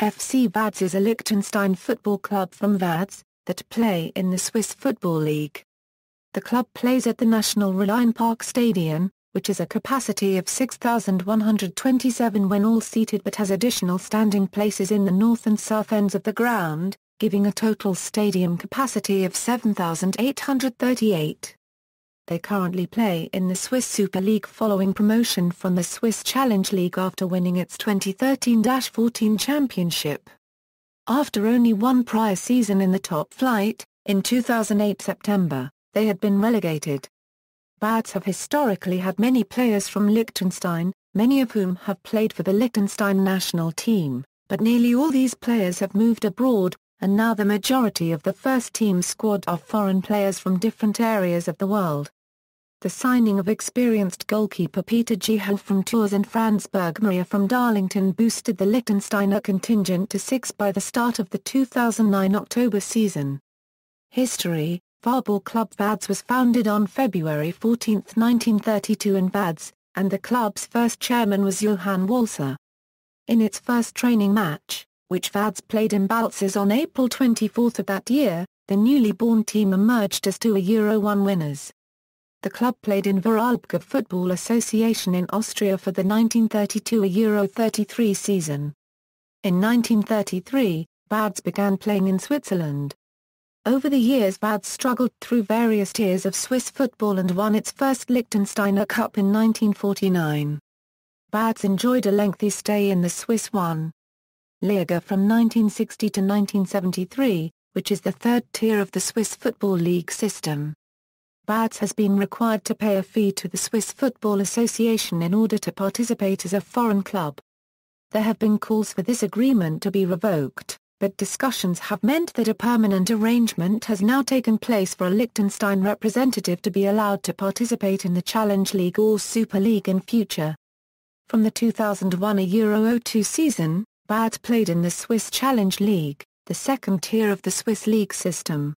FC Vaduz is a Liechtenstein football club from Vaduz, that play in the Swiss Football League. The club plays at the National Rheinpark Stadion, which is a capacity of 6,127 when all seated but has additional standing places in the north and south ends of the ground, giving a total stadium capacity of 7,838. They currently play in the Swiss Super League following promotion from the Swiss Challenge League after winning its 2013-14 championship. After only one prior season in the top flight, in 2008 September, they had been relegated. Vaduz have historically had many players from Liechtenstein, many of whom have played for the Liechtenstein national team, but nearly all these players have moved abroad, and now the majority of the first-team squad are foreign players from different areas of the world. The signing of experienced goalkeeper Peter Jehle from Tours and Franz Burgmeier from Darlington boosted the Liechtensteiner contingent to six by the start of the 2009 October season. History Farball Club Vaduz was founded on February 14, 1932 in Vaduz, and the club's first chairman was Johann Walser. In its first training match, which Vaduz played in Balzers on April 24 of that year, the newly born team emerged as two Euro 1 winners. The club played in Vorarlberg Football Association in Austria for the 1932 Euro 33 season. In 1933, Vaduz began playing in Switzerland. Over the years Vaduz struggled through various tiers of Swiss football and won its first Liechtensteiner Cup in 1949. Vaduz enjoyed a lengthy stay in the Swiss 1. Liga from 1960 to 1973, which is the third tier of the Swiss Football League system. Vaduz has been required to pay a fee to the Swiss Football Association in order to participate as a foreign club. There have been calls for this agreement to be revoked, but discussions have meant that a permanent arrangement has now taken place for a Liechtenstein representative to be allowed to participate in the Challenge League or Super League in future. From the 2001 Euro 02 season, Vaduz played in the Swiss Challenge League, the second tier of the Swiss league system.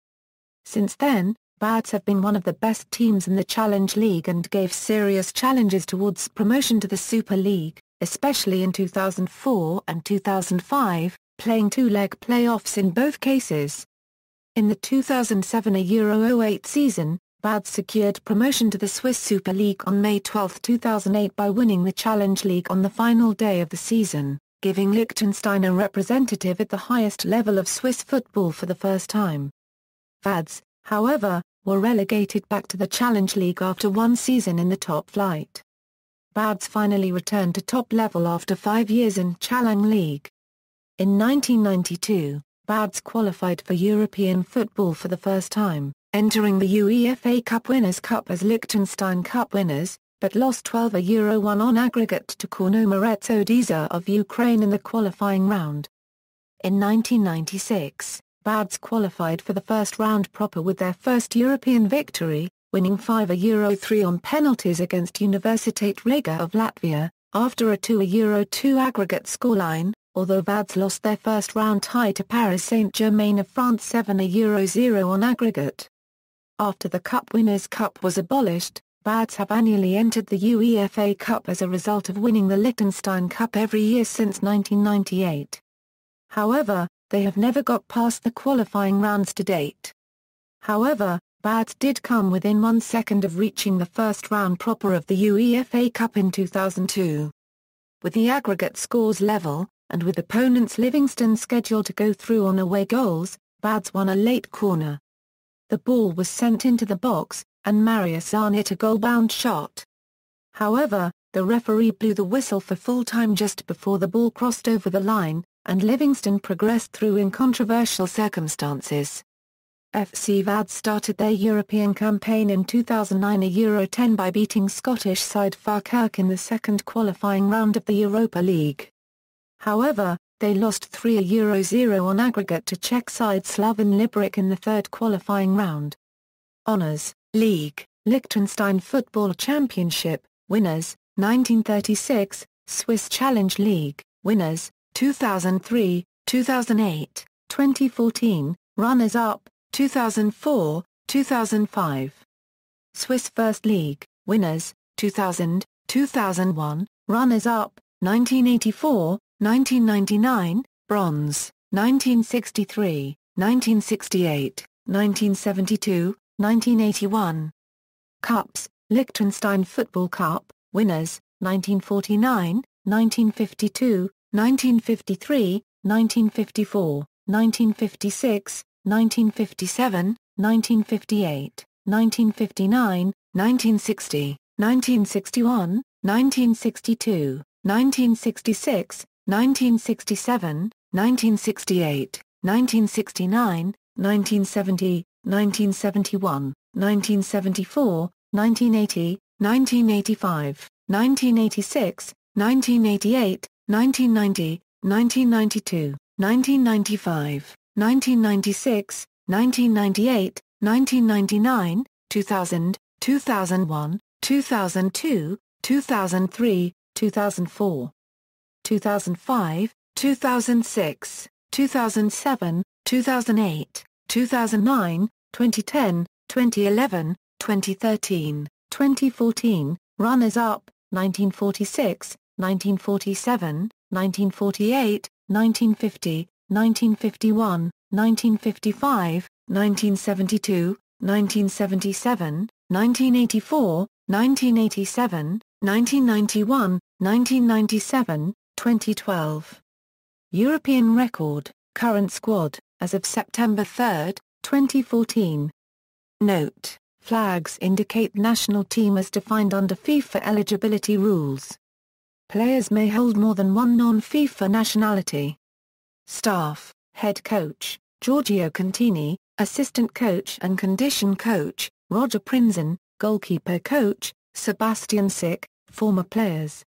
Since then, Vaduz have been one of the best teams in the Challenge League and gave serious challenges towards promotion to the Super League, especially in 2004 and 2005, playing two-leg playoffs in both cases. In the 2007 Euro 08 season, Vaduz secured promotion to the Swiss Super League on May 12, 2008 by winning the Challenge League on the final day of the season giving Liechtenstein a representative at the highest level of Swiss football for the first time. Vaduz, however, were relegated back to the Challenge League after one season in the top flight. Vaduz finally returned to top level after five years in Challenge League. In 1992, Vaduz qualified for European football for the first time, entering the UEFA Cup Winners' Cup as Liechtenstein Cup winners, but lost 12 a Euro 1 on aggregate to Chornomorets Odessa of Ukraine in the qualifying round. In 1996, Vaduz qualified for the first round proper with their first European victory, winning 5 a Euro 3 on penalties against Universitate Riga of Latvia, after a 2 a Euro 2 aggregate scoreline, although Vaduz lost their first round tie to Paris Saint-Germain of France 7 a Euro 0 on aggregate. After the Cup Winners' Cup was abolished, Vaduz have annually entered the UEFA Cup as a result of winning the Liechtenstein Cup every year since 1998. However, they have never got past the qualifying rounds to date. However, Vaduz did come within one second of reaching the first round proper of the UEFA Cup in 2002. With the aggregate scores level, and with opponents Livingston scheduled to go through on away goals, Vaduz won a late corner. The ball was sent into the box, and Marius Zarn hit a goal-bound shot. However, the referee blew the whistle for full time just before the ball crossed over the line, and Livingston progressed through in controversial circumstances. FC Vaduz started their European campaign in 2009 a Euro 10 by beating Scottish side Falkirk in the second qualifying round of the Europa League. However, they lost 3 a Euro 0 on aggregate to Czech side Slovan Liberec in the third qualifying round. Honours League, Liechtenstein Football Championship, winners, 1936, Swiss Challenge League, winners, 2003, 2008, 2014, runners-up, 2004, 2005. Swiss First League, winners, 2000, 2001, runners-up, 1984, 1999, Bronze, 1963, 1968, 1972, 1981. Cups, Liechtenstein Football Cup, winners, 1949, 1952, 1953, 1954, 1956, 1957, 1958, 1959, 1960, 1961, 1962, 1966, 1967, 1968, 1969, 1970, 1971, 1974, 1980, 1985, 1986, 1988, 1990, 1992, 1995, 1996, 1998, 1999, 2000, 2001, 2002, 2003, 2004, 2005, 2006, 2007, 2008, 2009, 2010, 2011, 2013, 2014, runners-up, 1946, 1947, 1948, 1950, 1951, 1955, 1972, 1977, 1984, 1987, 1991, 1997, 2012. European record, current squad, as of September 3, 2014. Note, flags indicate national team as defined under FIFA eligibility rules. Players may hold more than one non-FIFA nationality. Staff, head coach, Giorgio Contini, assistant coach and condition coach, Roger Prinzen, goalkeeper coach, Sebastian Sick, former players.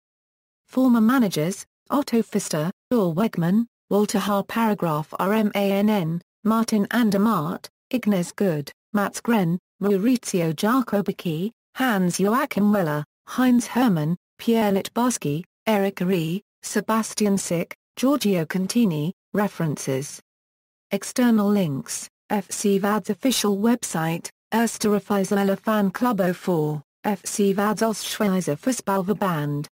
Former managers, Otto Pfister, Uwe Wegmann, Walter Haar Paragraph RMANN, Martin Andermatt, Ignes Good, Mats Gren, Maurizio Jacobacci, Hans Joachim Weller, Heinz Hermann, Pierre Littbarski, Eric Rie, Sebastian Sick, Giorgio Contini, References. External links, FC Vaduz official website, Österreichische Fan Club 04, FC Vaduz Ostschweizer Fußballverband